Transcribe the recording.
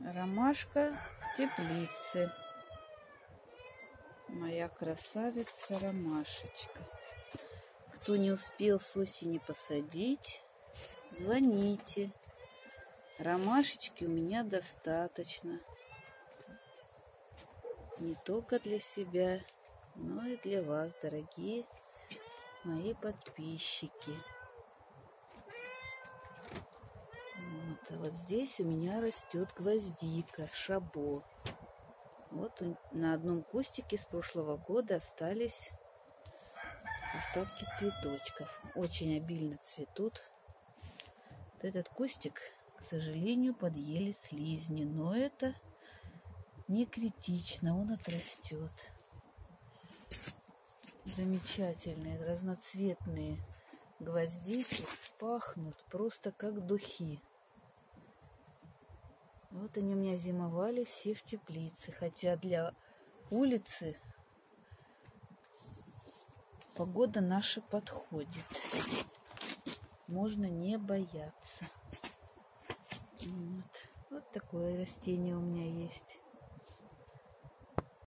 Ромашка в теплице. Моя красавица ромашечка. Кто не успел с осени посадить, звоните. Ромашечки у меня достаточно. Не только для себя, но и для вас, дорогие мои подписчики. Вот, здесь у меня растет гвоздика, шабо. Вот на одном кустике с прошлого года остались остатки цветочков. Очень обильно цветут. Вот этот кустик, к сожалению, подъели слизни, но это не критично, он отрастет. Замечательные, разноцветные гвоздики пахнут просто как духи. Вот они у меня зимовали все в теплице. Хотя для улицы погода наша подходит. Можно не бояться. Вот, вот такое растение у меня есть.